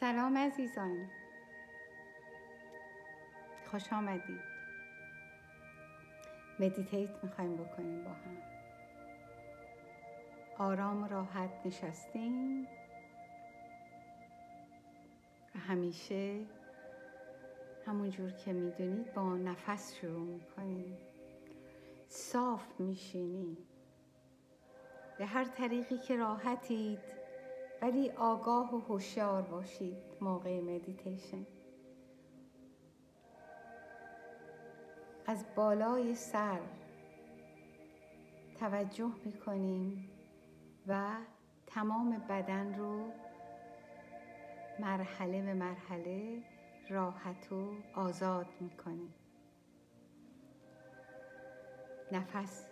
سلام عزیزان. خوش آمدید. مدیتیت می‌خوایم بکنیم با هم. آرام راحت نشستیم. و همیشه همونجور که می‌دونید با نفس شروع می‌کنیم. صاف میشینیم. به هر طریقی که راحتید ولی آگاه و هوشیار باشید موقع مدیتیشن از بالای سر توجه می‌کنیم و تمام بدن رو مرحله به مرحله راحت و آزاد می‌کنیم. نفس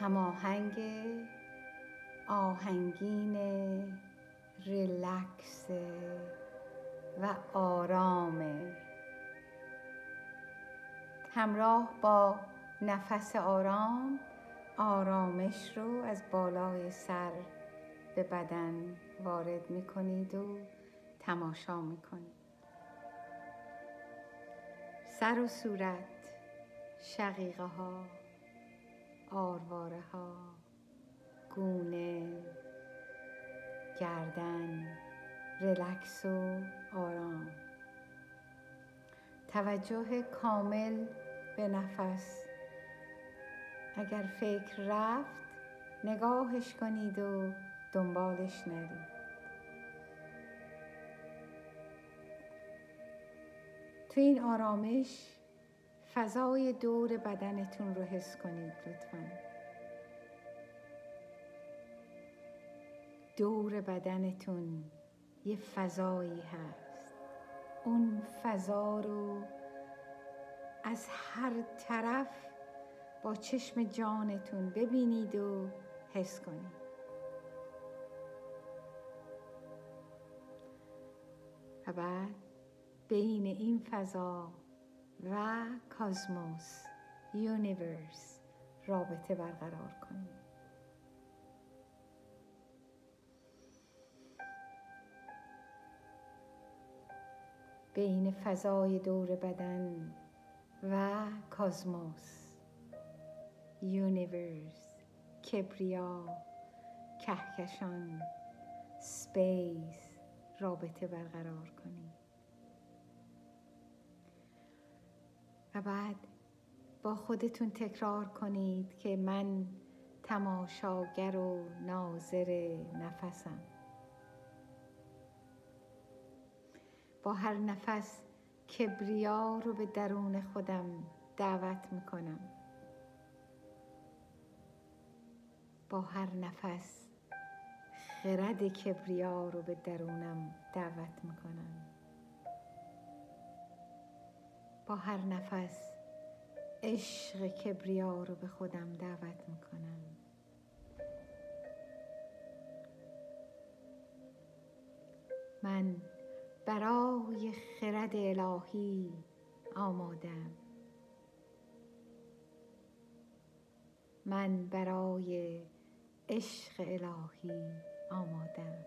هماهنگ آهنگین ریلکس و آرامه همراه با نفس آرام آرامش رو از بالای سر به بدن وارد می کنید و تماشا می کنید سر و صورت شقیقه ها آرواره ها گونه گردن ریلکس و آرام. توجه کامل به نفس. اگر فکر رفت نگاهش کنید و دنبالش نرید. تو این آرامش فضای دور بدنتون رو حس کنید لطفا. دور بدنتون یه فضایی هست. اون فضا رو از هر طرف با چشم جانتون ببینید و حس کنید. و بعد بین این فضا و cosmos universe رابطه برقرار کنید. بین فضای دور بدن و cosmos universe کبریا کهکشان سپیس رابطه برقرار کنید و بعد با خودتون تکرار کنید که من تماشاگر و ناظر نفسم. با هر نفس کبریا رو به درون خودم دعوت می‌کنم. با هر نفس خرد کبریا رو به درونم دعوت می‌کنم. با هر نفس عشق کبریا رو به خودم دعوت می‌کنم. من برای خرد الهی آمادم من برای عشق الهی آمادم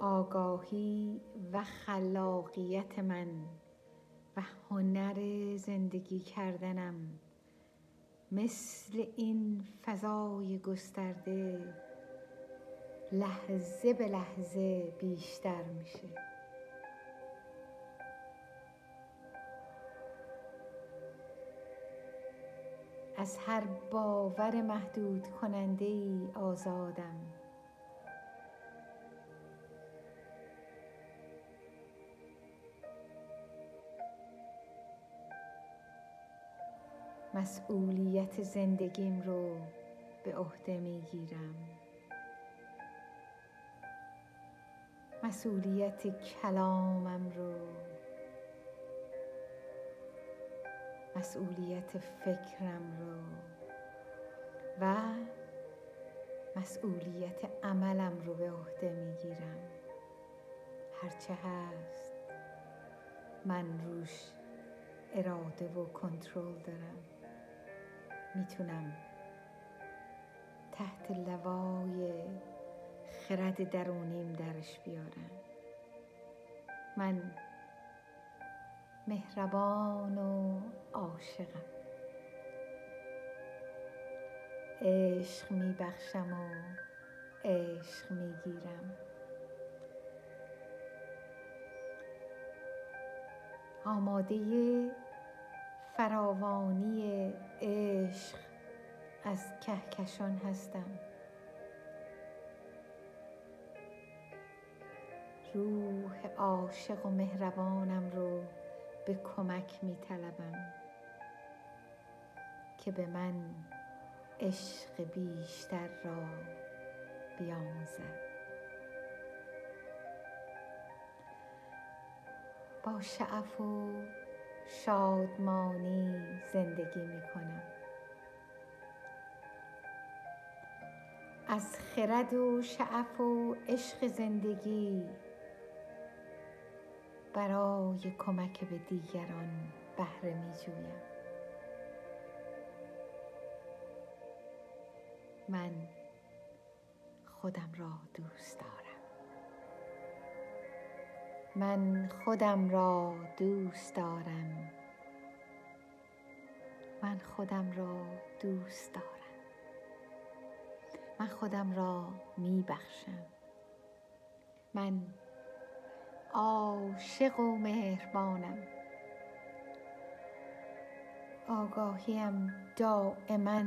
آگاهی و خلاقیت من و هنر زندگی کردنم مثل این فضای گسترده لحظه به لحظه بیشتر میشه. از هر باور محدود کننده ای آزادم. مسئولیت زندگیم رو به عهده می‌گیرم. مسئولیت کلامم رو. مسئولیت فکرم رو. و مسئولیت عملم رو به عهده می‌گیرم. هرچه هست من روش اراده و کنترل دارم. می‌تونم تحت لوای خرد درونیم درش بیارم من مهربان و عاشقم. عشق میبخشم و عشق می‌گیرم. آماده فراوانی عشق از کهکشان هستم. روح عاشق و مهربانم رو به کمک می طلبم که به من عشق بیشتر را بیاموزد. با شعف و شادمانی زندگی می کنم از خرد و شعف و عشق زندگی برای کمک به دیگران بهره می جویم من خودم را دوست دارم. من خودم را دوست دارم. من خودم را دوست دارم. من خودم را می بخشم من عاشق و مهربانم. آگاهیم دائما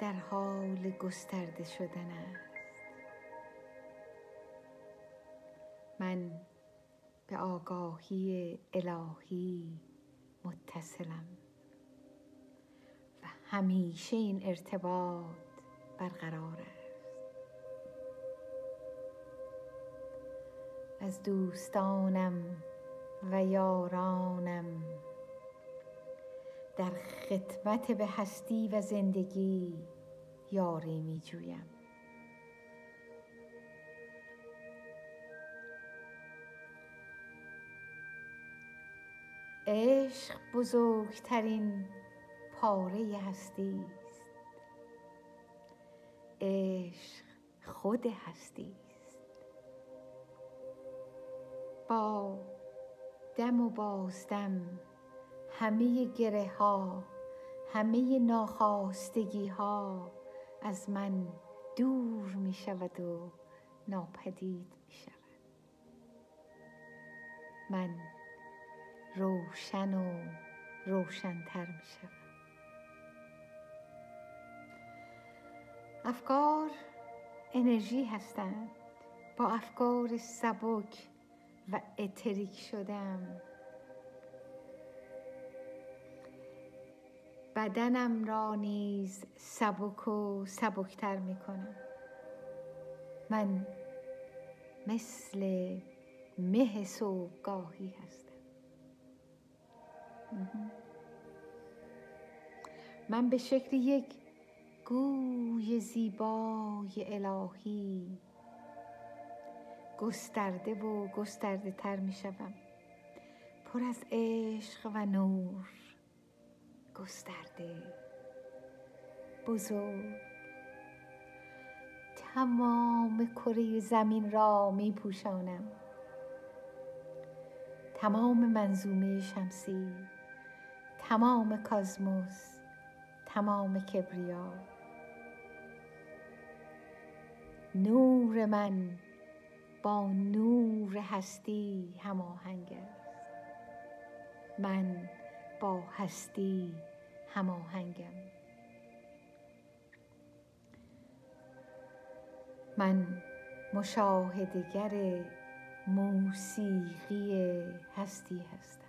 در حال گسترده شدن است. من به آگاهی الهی متصلم و همیشه این ارتباط برقرار است. از دوستانم و یارانم. در خدمت به هستی و زندگی یاری می جویم عشق بزرگترین پاره هستی است. عشق خود هستی با دم و بازدم همه گره ها همه ناخواستگی ها از من دور می شود و ناپدید می شود من روشن و روشنتر می شود افکار انرژی هستند. با افکار سبک و اتریک شدم. بدنم را نیز سبک و سبکتر می کنم من مثل مه صبحگاهی هستم. من به شکل یک گوی زیبای الهی گسترده و گسترده تر می شوم. پر از عشق و نور گسترده بزرگ. تمام کره زمین را می پوشانم. تمام منظومه شمسی تمام کازموس تمام کبریا. نور من با نور هستی هماهنگ است. من با هستی هماهنگم من مشاهدگر موسیقی هستی هستم.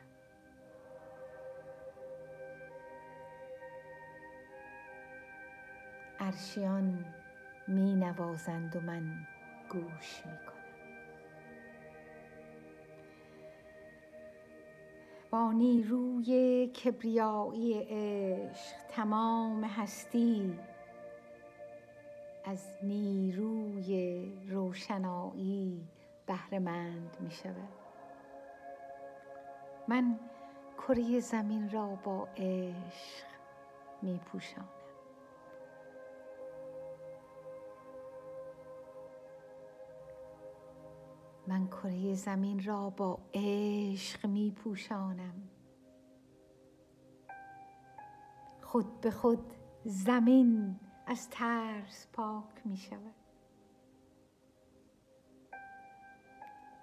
عرشیان می نوازند و من گوش می با نیروی کبریایی عشق تمام هستی. از نیروی روشنایی بهرهمند می شود من کره زمین را با عشق می پوشم من کره زمین را با عشق می پوشانم خود به خود زمین از ترس پاک می شود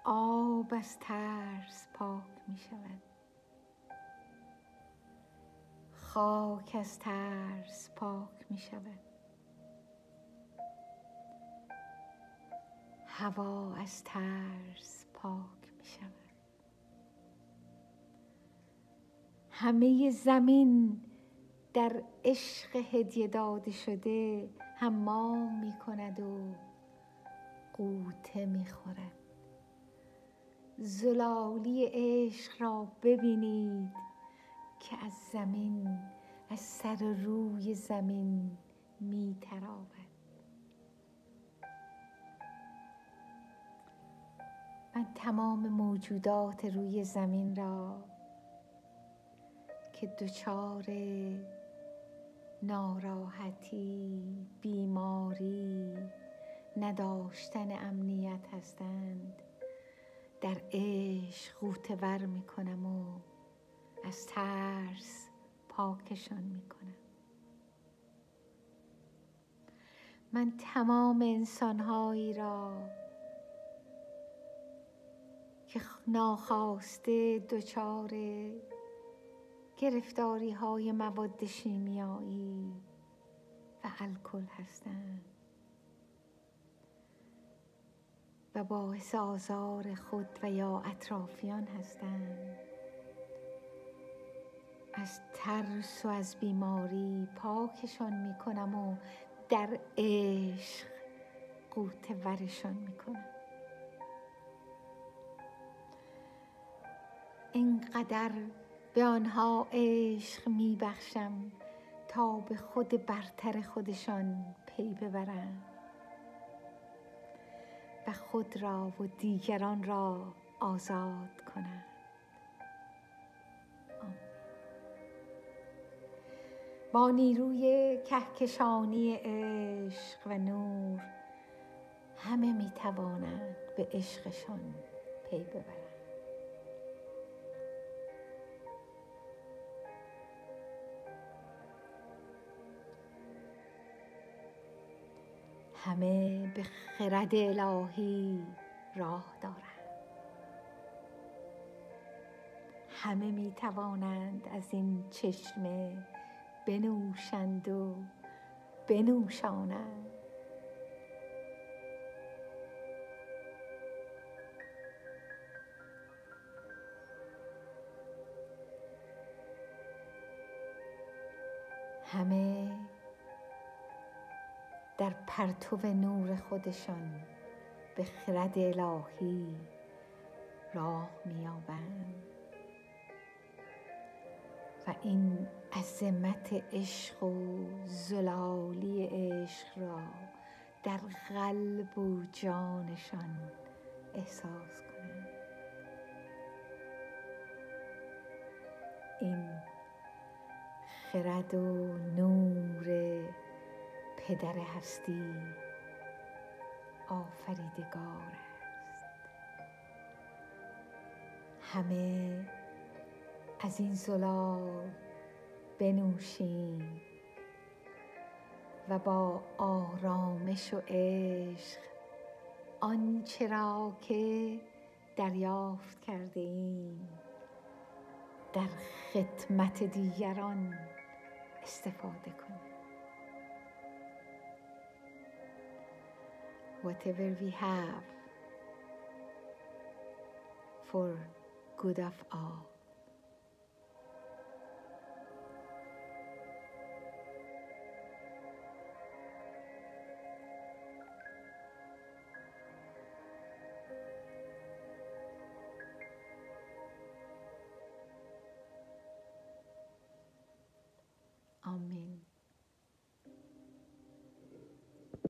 آب از ترس پاک می شود خاک از ترس پاک می شود هوا از ترس پاک می شود. همه زمین در عشق هدیه داده شده حمام می کند و قوطه می خورد. زلالی عشق را ببینید که از زمین از سر روی زمین می ترابد. من تمام موجودات روی زمین را که دچار ناراحتی بیماری نداشتن امنیت هستند در عشق غوطه ور می کنم و از ترس پاکشان می کنم. من تمام انسانهایی را که ناخواسته دچار گرفتاری های مواد شیمیایی و الکل هستند و باعث آزار خود و یا اطرافیان هستند. از ترس و از بیماری پاکشان می کنم و در عشق قوت ورشان می کنم اینقدر به آنها عشق می بخشم تا به خود برتر خودشان پی ببرند و خود را و دیگران را آزاد کنند با نیروی کهکشانی عشق و نور همه می توانند به عشقشان پی ببرند. همه به خرد الهی راه دارند. همه می توانند از این چشمه بنوشند و بنوشانند. همه در پرتو نور خودشان به خرد الهی راه میابند و این عظمت عشق و زلالی عشق را در قلب و جانشان احساس کنند. این خرد و نور پدر هستی آفریدگار است. همه از این زلال بنوشیم و با آرامش و عشق آنچه را که دریافت کرده ایم در خدمت دیگران استفاده کنیم. Whatever we have for good of all.